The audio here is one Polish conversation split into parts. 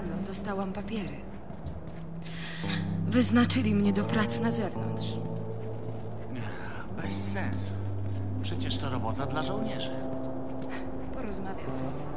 rano dostałam papiery. Wyznaczyli mnie do prac na zewnątrz. Bez sensu. Przecież to robota dla żołnierzy. Porozmawiam z nimi.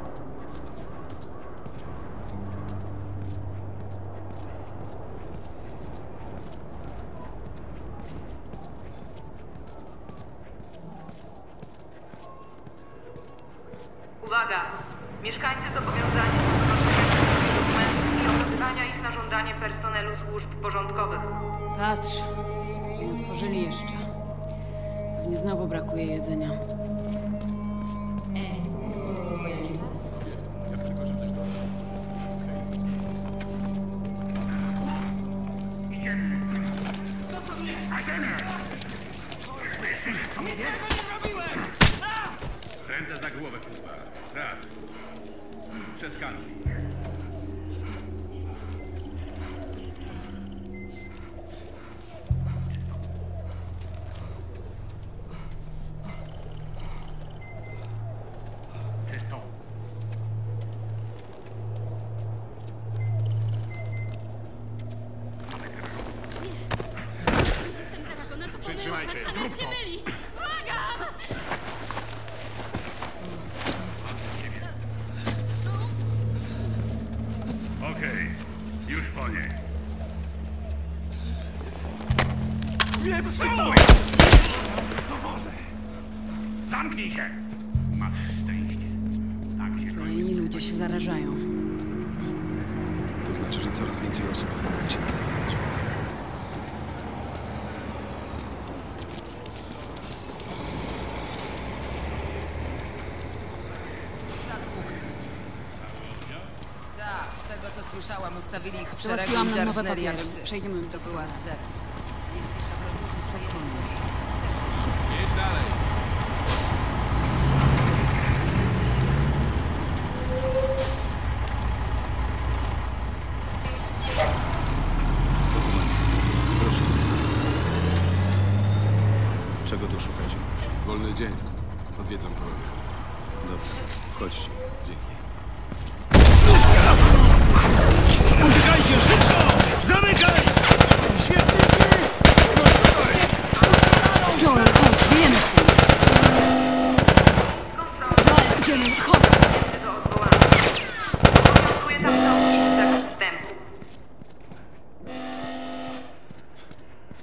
Przytrzymajcie. Nas się myli! Błagam! Okej. Już po niej. Nie przytuj! Zamknij się! Masz szczęście. Tak się kończy. Kolejni ludzie się zarażają. To znaczy, że coraz więcej osób wymyka się na zewnątrz. Zatłuk. Tak, z tego co ustawili ich w szeregu i jak psy. Przejdziemy do była. Zemst. Jeśli szablonnicy przejęli to miejsce, też Jedź dalej. Proszę. Czego tu szukać? Wolny dzień. Odwiedzam kolegę. Dobrze. Wchodźcie. Dzięki. Uciekajcie! Szybko! Zamykaj! Świetniki! Joel, chodź, wiemy z tym. Joel, idziemy, chodź. do odwołania. Obowiązuje tam całkowity zakaz wstępu.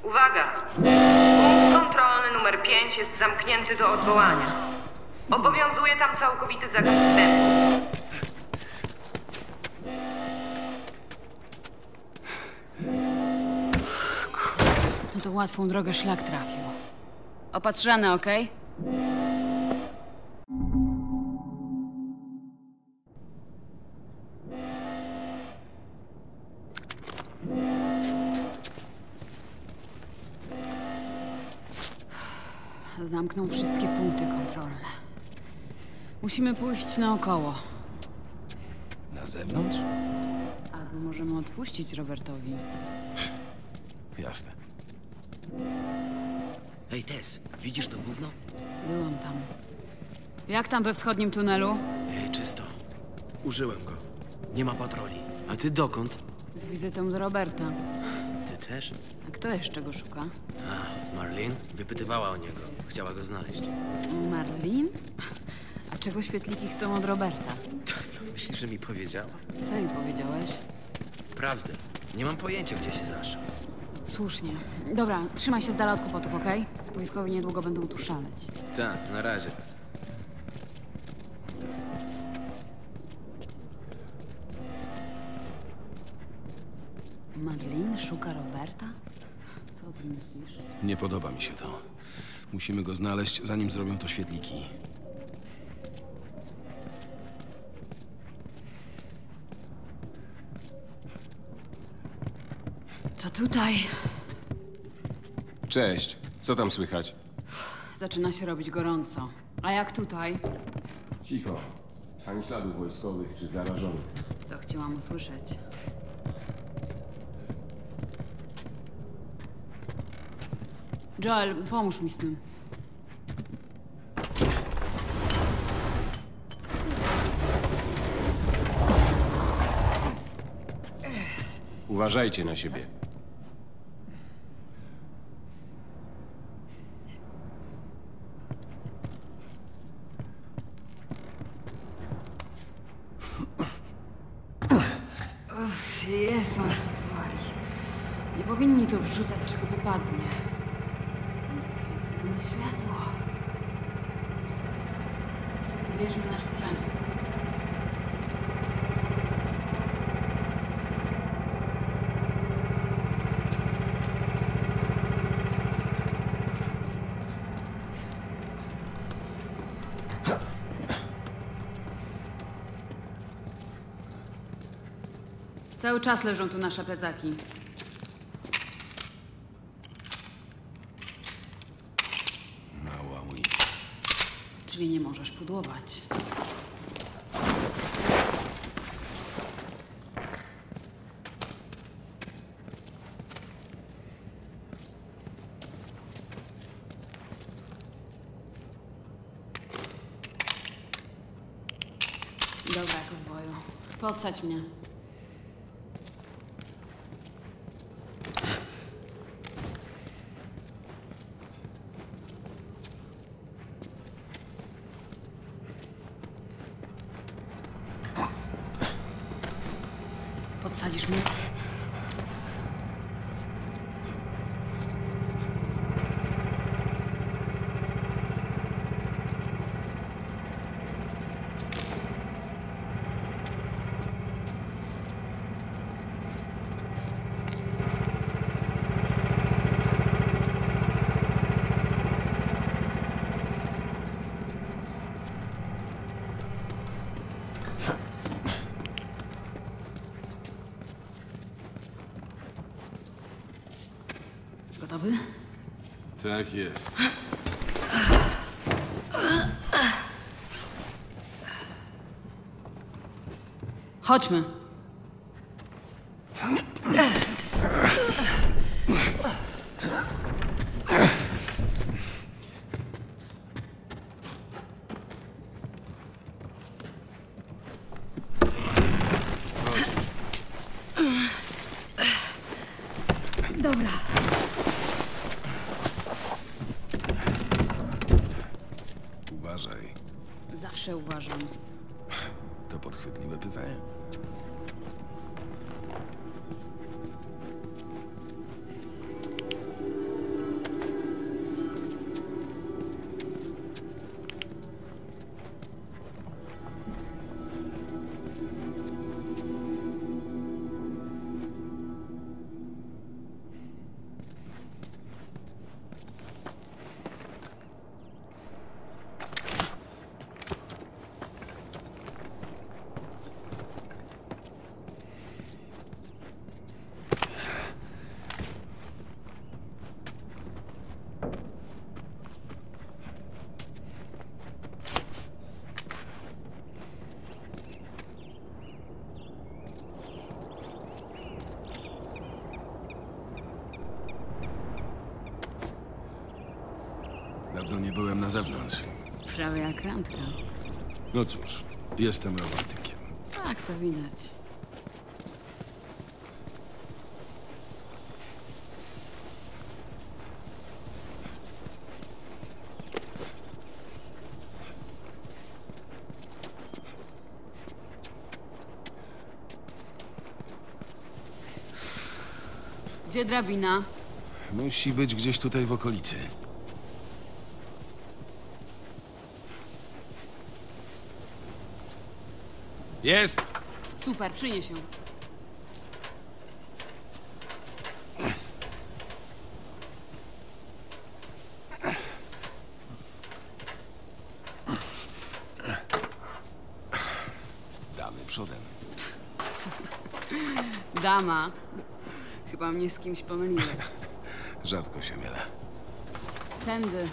Uwaga! Punkt kontrolny numer 5 jest zamknięty do odwołania. Obowiązuje tam całkowity zakaz wstępu. No to łatwą drogę szlak trafił. Opatrzane, okej? Zamknął wszystkie punkty kontrolne. Musimy pójść naokoło. Na zewnątrz? Albo możemy odpuścić Robertowi. Jasne. Ej, Tess, widzisz to gówno? Byłam tam. Jak tam we wschodnim tunelu? Ej, czysto. Użyłem go. Nie ma patroli. A ty dokąd? Z wizytą do Roberta. Ty też? A kto jeszcze go szuka? A, Marlene wypytywała o niego. Chciała go znaleźć. Marlin? A czego świetliki chcą od Roberta? Myślisz, że mi powiedziała? Co jej powiedziałeś? Prawdę. Nie mam pojęcia, gdzie się zaszył. Słusznie. Dobra, trzymaj się z dala od kłopotów, okej? Wojskowi niedługo będą tu szaleć. Tak, na razie. Marlin szuka Roberta? Co o tym myślisz? Nie podoba mi się to. Musimy go znaleźć, zanim zrobią to świetliki. Tutaj Cześć. Co tam słychać? zaczyna się robić gorąco. A jak tutaj? Cicho. Ani śladów wojskowych czy zarażonych. To chciałam usłyszeć. Joel, pomóż mi z tym. Uważajcie na siebie. Jezu, ale to wali. Nie powinni tu wrzucać czego wypadnie. Znamy światło. Bierzmy nasz sprzęt. Cały czas leżą tu nasze plecaki. Czyli nie możesz pudłować. Dobra, kowboju. Podsadź mnie. Podsadzisz mnie? Gotowy? Tak jest. Chodźmy. Nie byłem na zewnątrz. Prawie jak randka. No cóż, jestem romantykiem. Tak, to widać. Gdzie drabina? Musi być gdzieś tutaj w okolicy. Jest! Super, przynieś ją. Damy przodem. Dama. Chyba mnie z kimś pomyliłeś. Rzadko się mylę. Tędy.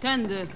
Tędy.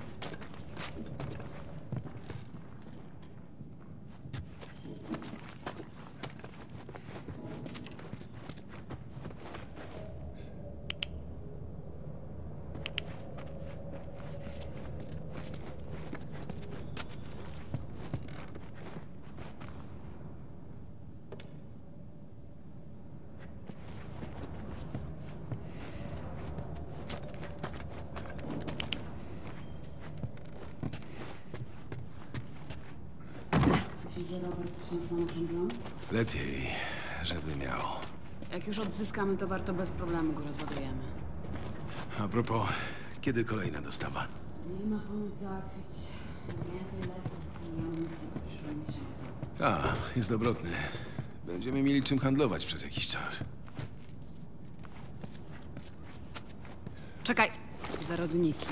Jak już odzyskamy to bez problemu go rozładujemy. A propos, kiedy kolejna dostawa? Nie ma pomóc załatwić więcej leków w przyszłym miesiącu. A, jest dobrotny. Będziemy mieli czym handlować przez jakiś czas. Czekaj! Zarodniki.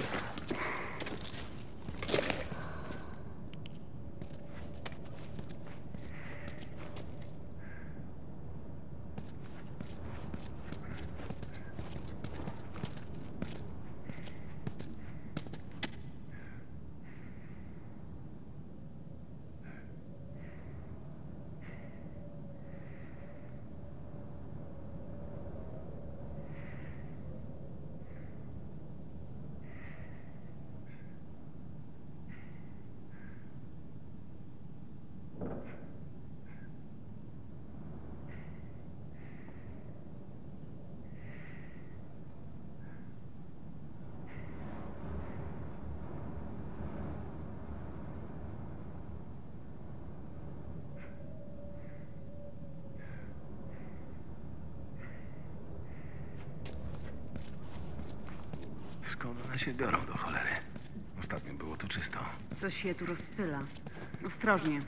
Skąd one się biorą do cholery? Ostatnio było tu czysto. Coś się tu rozpyla. Ostrożnie.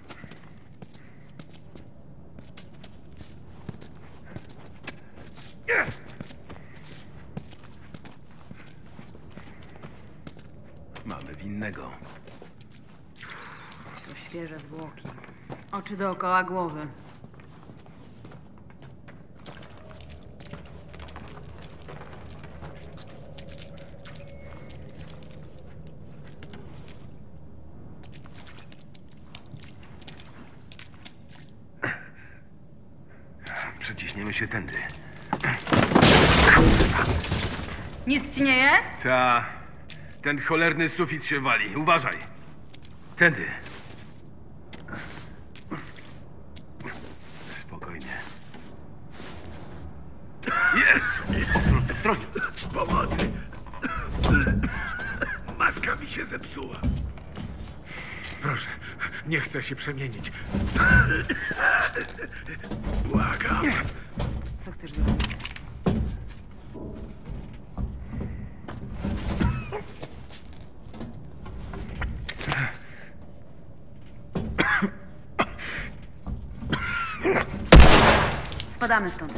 Mamy winnego. To świeże zwłoki. Oczy dookoła głowy. Przeciśniemy się tędy. Nic ci nie jest? Ta. Ten cholerny sufit się wali. Uważaj. Tędy. Spokojnie. Jest! Ostrożnie. Pomocy. Maska mi się zepsuła. Proszę, nie chcę się przemienić. Błagam. Co chcesz zrobić? Spadamy stąd.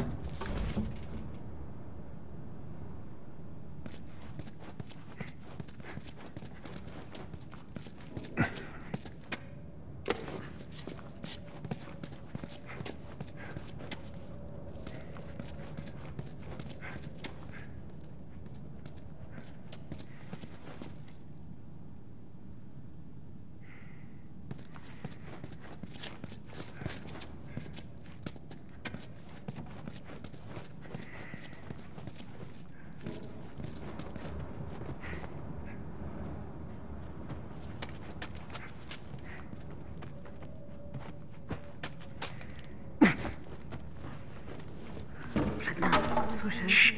Shh.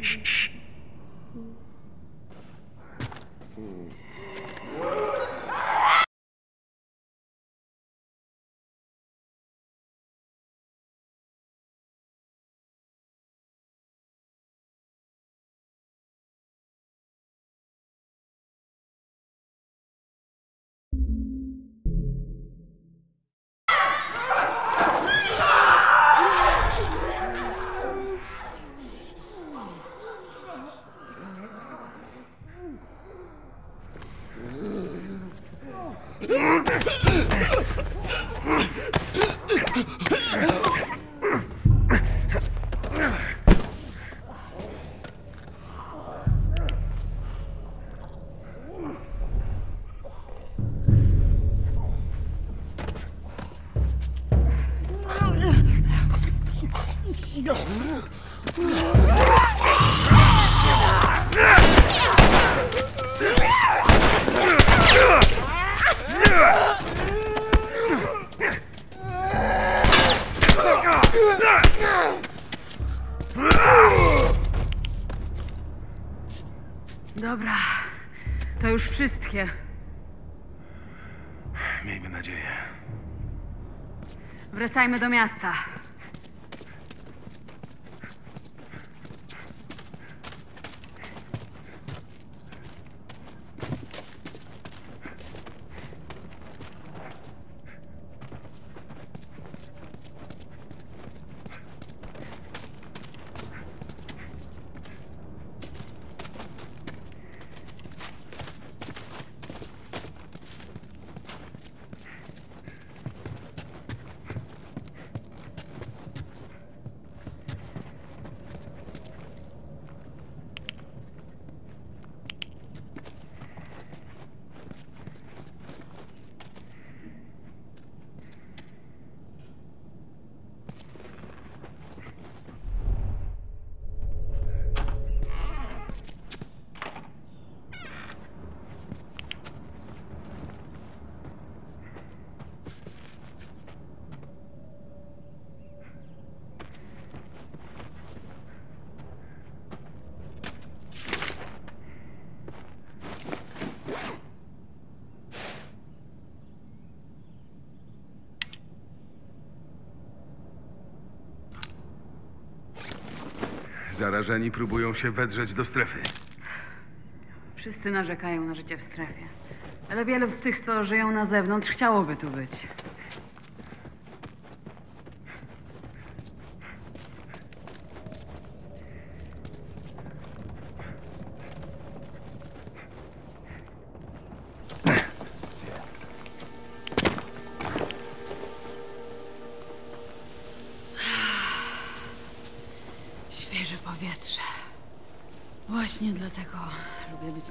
Dobra, to już wszystkie. Miejmy nadzieję. Wracajmy do miasta. Zarażeni próbują się wedrzeć do strefy. Wszyscy narzekają na życie w strefie. Ale wielu z tych, co żyją na zewnątrz, chciałoby tu być.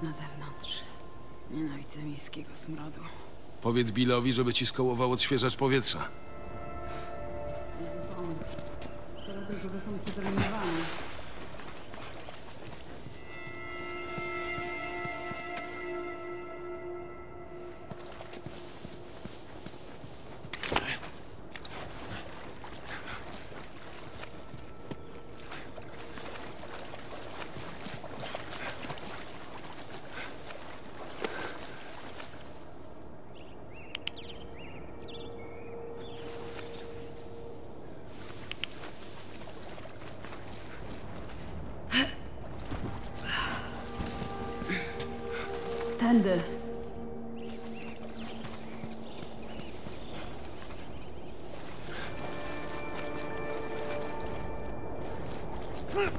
Na zewnątrz. Nienawidzę miejskiego smrodu. Powiedz Billowi, żeby ci skołował odświeżacz powietrza. Tędy.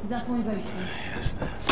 Zasłoń wejście. Jasne.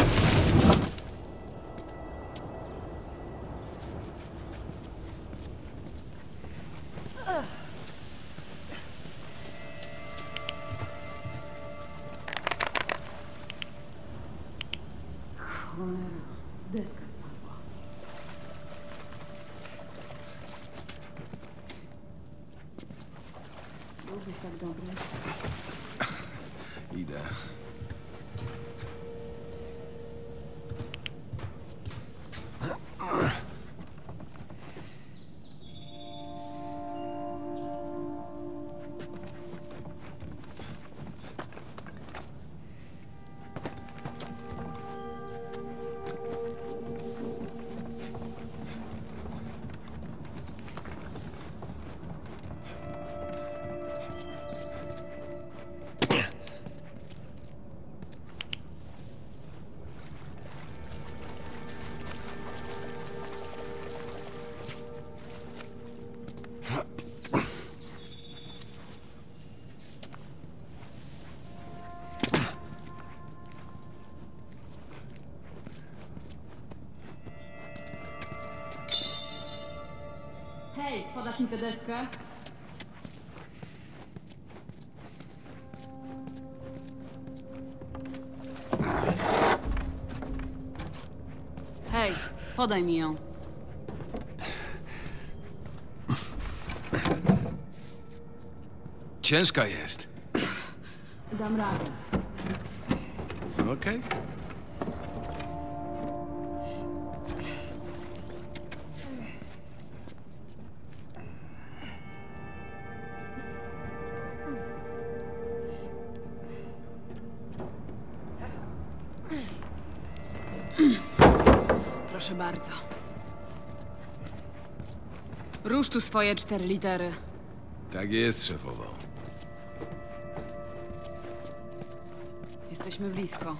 Mi tę deskę? Hej, podaj mi ją. Ciężka jest. Dam radę. Okej. Proszę tu swoje cztery litery. Tak jest, szefowo. Jesteśmy blisko.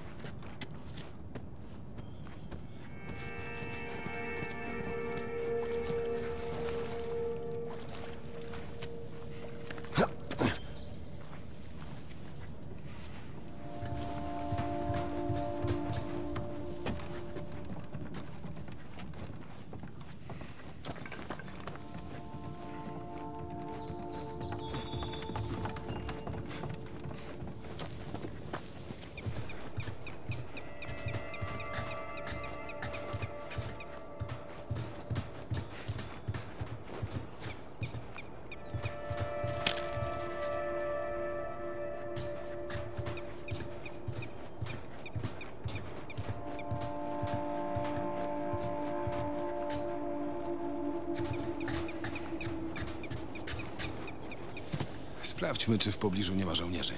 Sprawdźmy, czy w pobliżu nie ma żołnierzy.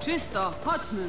Czysto, chodźmy.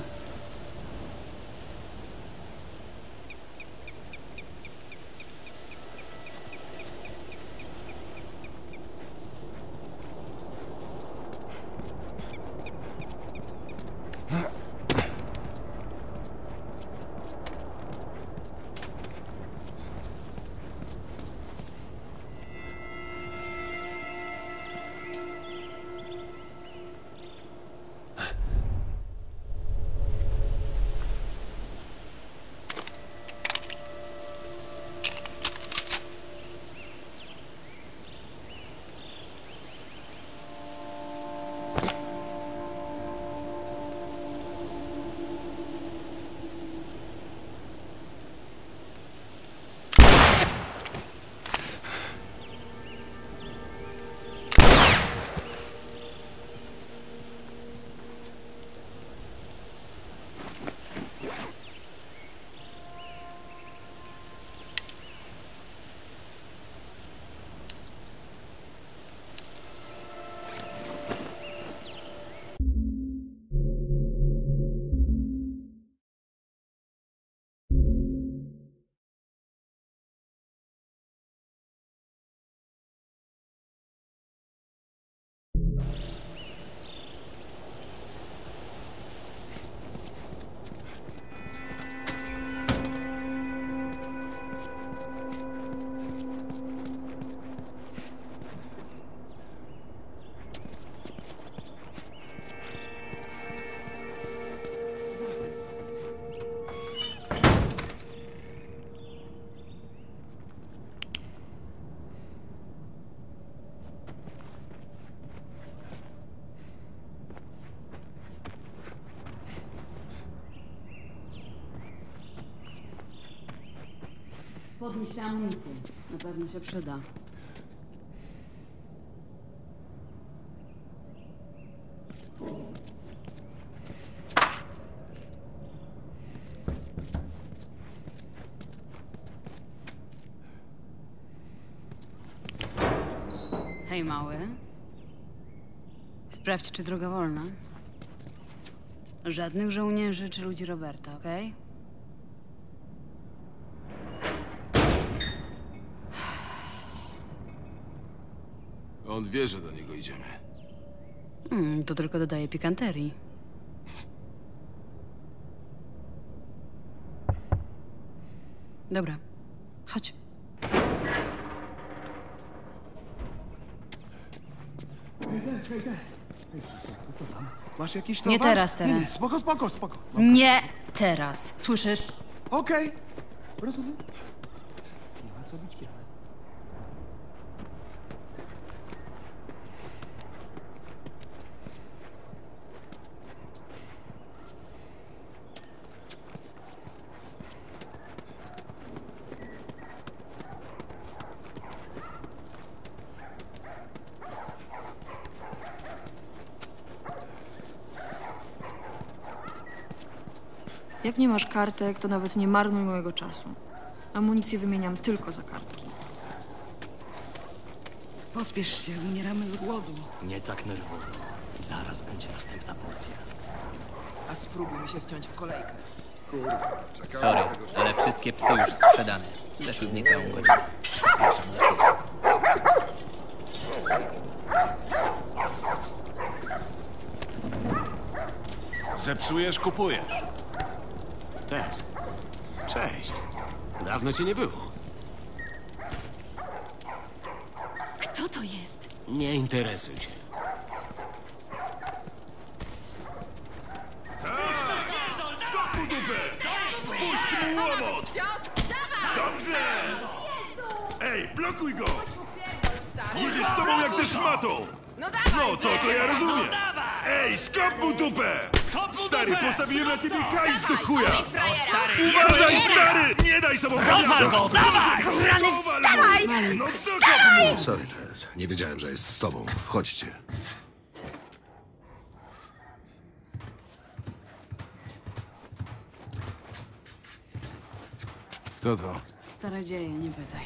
Podnieś amunicję. Na pewno się przyda. Hej, mały. Sprawdź, czy droga wolna. Żadnych żołnierzy czy ludzi Roberta, okej? On wie, że do niego idziemy. Mm, to tylko dodaje pikanterii. Dobra, chodź. Masz jakiś Nie towar? teraz, Nie, nie, teraz. spoko, spoko, spoko. Nie teraz, słyszysz? Okej. Rozumiem. Nie ma co być białe. Jak nie masz kartek, to nawet nie marnuj mojego czasu. Amunicję wymieniam tylko za kartki. Pospiesz się, umieramy z głodu. Nie tak nerwowo. Zaraz będzie następna porcja. A spróbuj mi się wciąć w kolejkę. Sorry, ale wszystkie psy już sprzedane. Zeszły w niecałą godzinę. Zapraszam za chwilę. Zepsujesz, kupujesz. Tess. Cześć. Dawno cię nie było. Kto to jest? Nie interesuj się. Puść mu łomot! Dobrze! Ej, blokuj go! Jedzie z tobą jak ze szmatą! No dawaj! No to to ja rozumiem! Ej, skop mu dupę! Postawiłem na ciebie hajs do chuja! Uważaj, stary! Nie daj sobą Rozwal go, dawaj! Rany, wstawaj! No co kop mu? Sorry, Tess. Nie wiedziałem, że jest z tobą. Wchodźcie. Kto to? Stare dzieje, nie pytaj.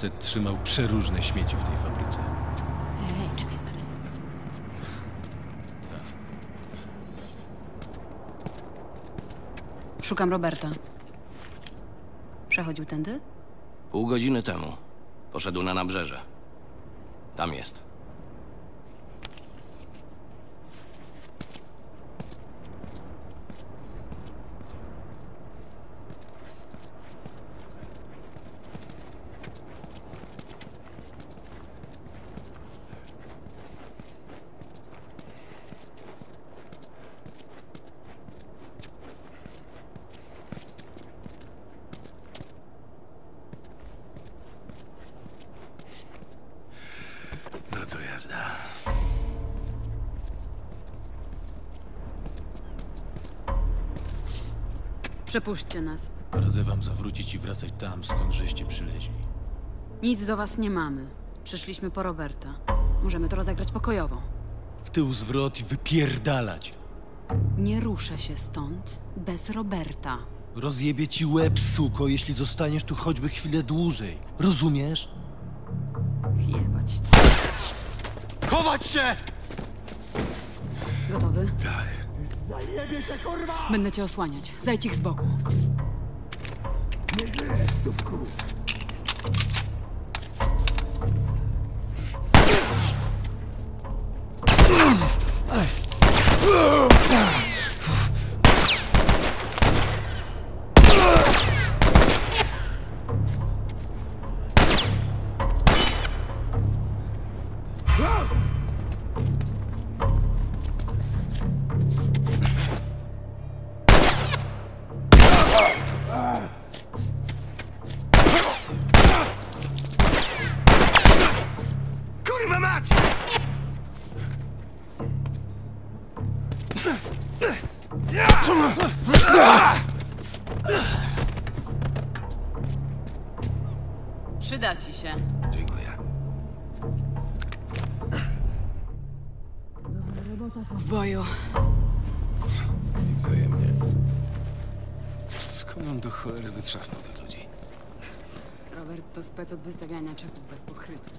Facet trzymał przeróżne śmieci w tej fabryce. Ej, czekaj, stary. Szukam Roberta. Przechodził tędy? Pół godziny temu. Poszedł na nabrzeże. Tam jest. No to jazda. Przepuśćcie nas. Radzę wam zawrócić i wracać tam, skąd żeście przyleźli. Nic do was nie mamy. Przyszliśmy po Roberta. Możemy to rozegrać pokojowo. W tył zwrot i wypierdalać. Nie ruszę się stąd bez Roberta. Rozjebie ci łeb, suko, jeśli zostaniesz tu choćby chwilę dłużej. Rozumiesz? Jebać to. Chować się! Gotowy? Tak. Będę cię osłaniać. Zajdź ich z boku. Kurwa to spec od wystawiania czeków bez pokrycia.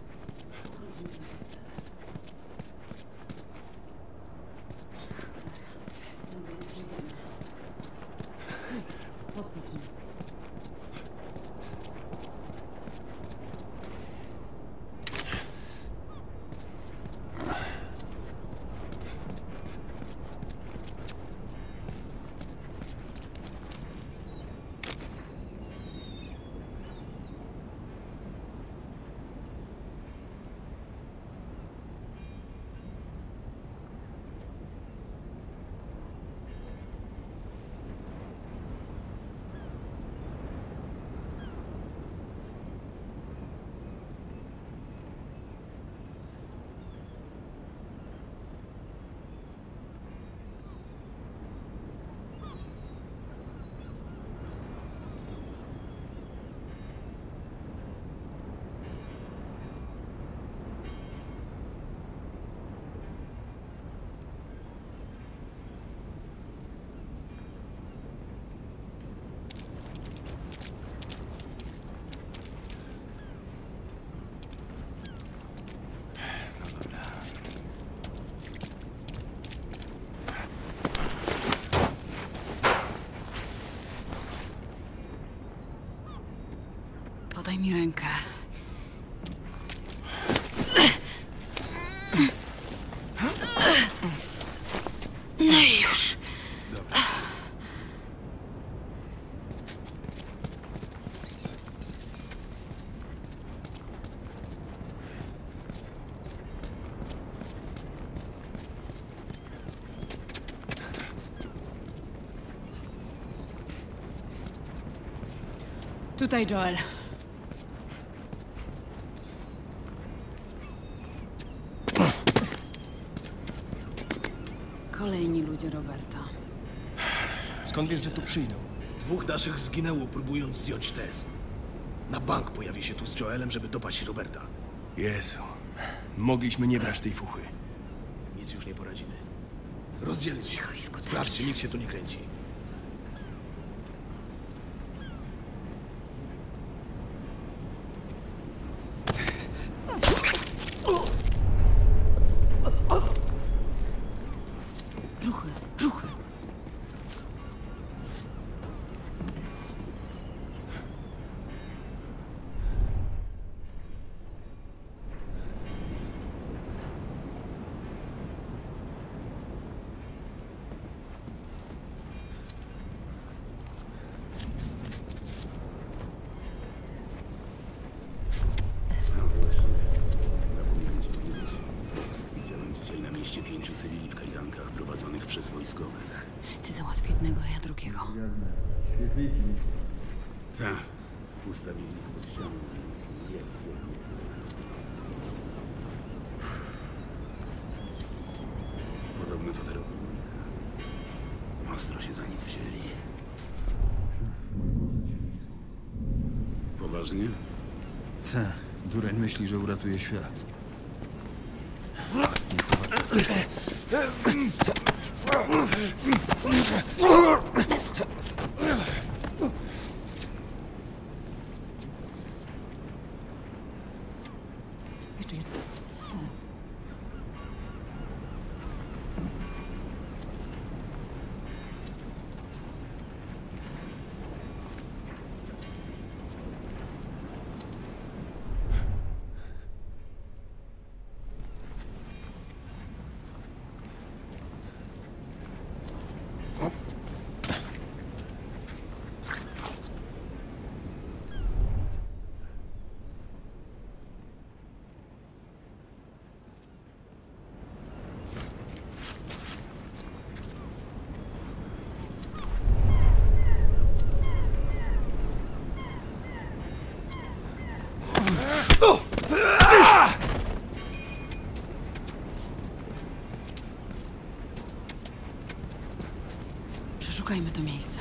Mi rękę. No i już. Tutaj Joel. Kolejni ludzie Roberta. Skąd wiesz, że tu przyjdą? Dwóch naszych zginęło, próbując zdjąć test. Na bank pojawi się tu z Joelem, żeby dopaść Roberta. Jezu, mogliśmy nie brać tej fuchy. Nic już nie poradzimy. Rozdzielmy. Cicho i skutecznie. Sprawdźcie, nikt się tu nie kręci. Ruchy, ruchy. Widziałem dzisiaj na mieście pięciu cywili w kajdankach prowadzonych przez wojskowych. Ty załatw jednego, a ja drugiego. Świetliki. Tak. Ustawili ich pod ścianą. Podobno to teraz... Ostro się za nich wzięli. Poważnie? Ta, dureń myśli, że uratuje świat. Jeszcze Przeszukajmy to miejsce.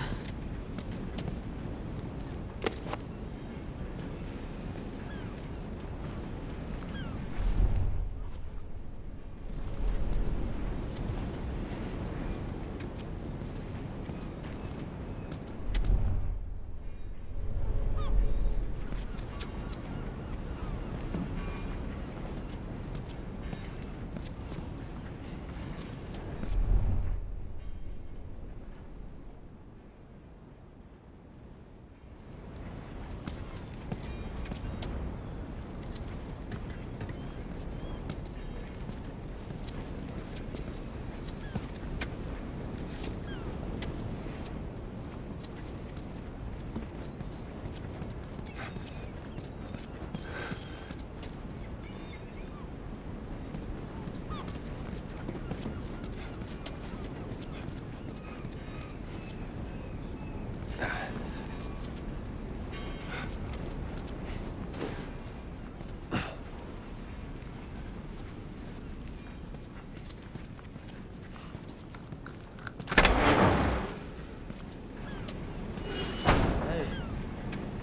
Hej,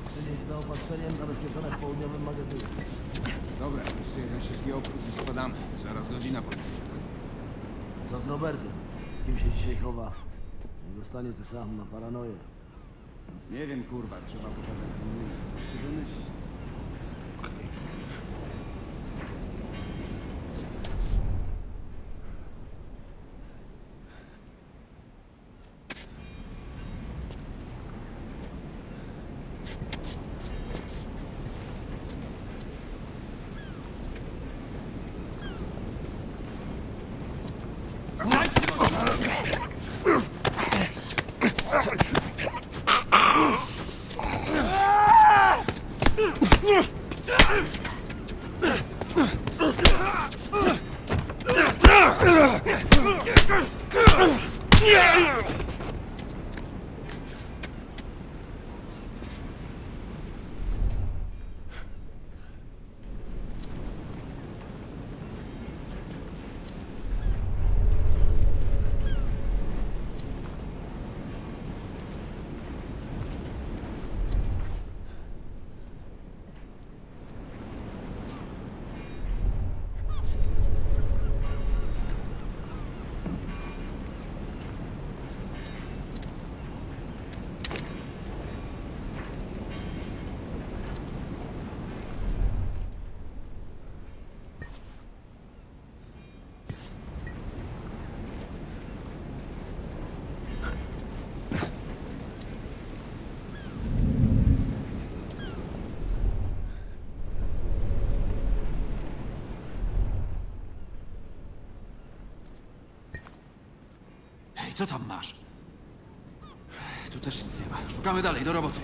przynieś z zaopatrzeniem zabezpieczone w południowym magazynie. Dobra, jeszcze jeden szybki obchód i spadamy. Zaraz godzina policyjna. Co z Robertem? Z kim się dzisiaj chowa? Nie zostanie tu sam na paranoję. Nie wiem, kurwa, trzeba pogadać z innymi. Coś się wymyśli. Co tam masz? Tu też nic nie ma. Szukamy dalej, do roboty.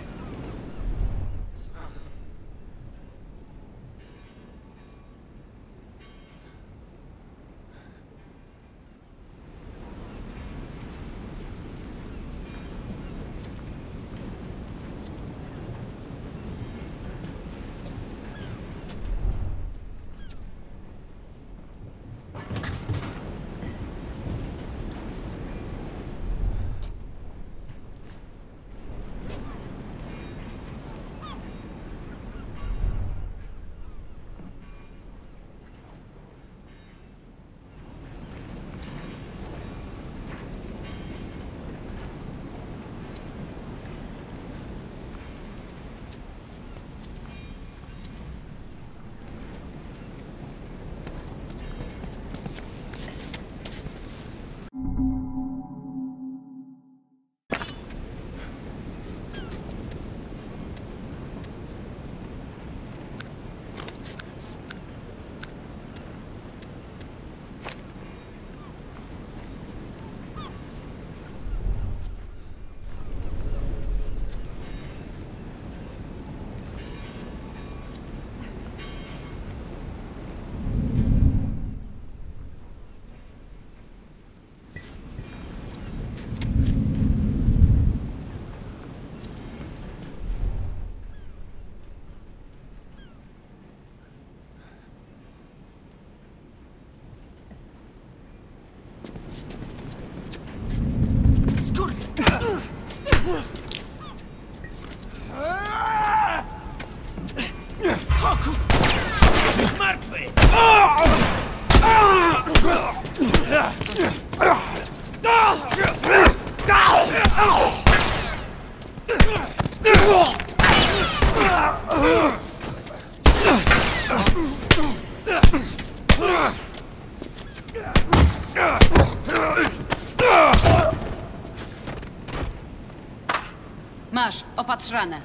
Masz, opatrz ranę.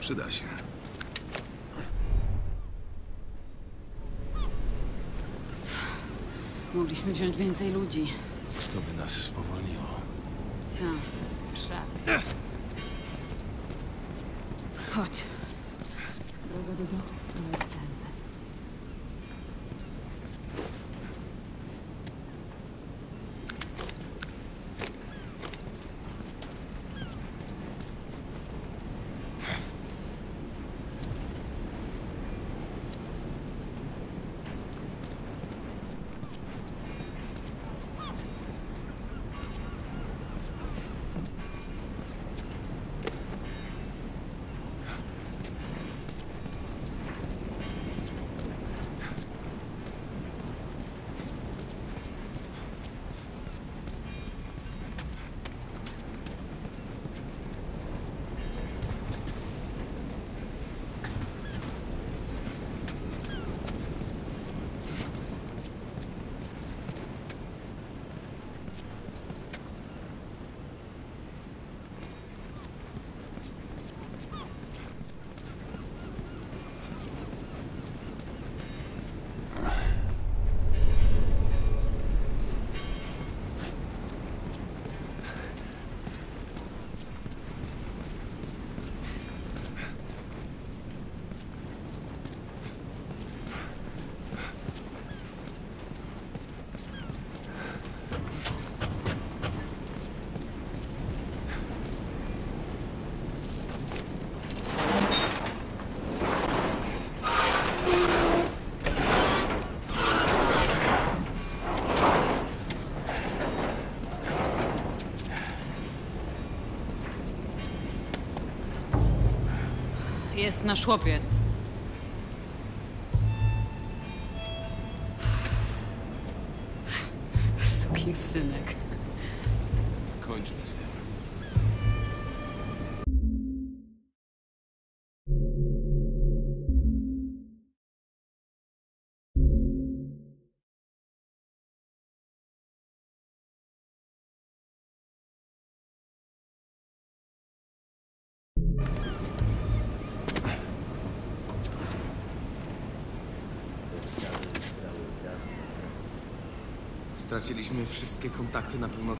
Przyda się. Mogliśmy wziąć więcej ludzi. To by nas spowolniło. Co? Masz rację. Chodź. Droga do nasz chłopiec. Straciliśmy wszystkie kontakty na północy.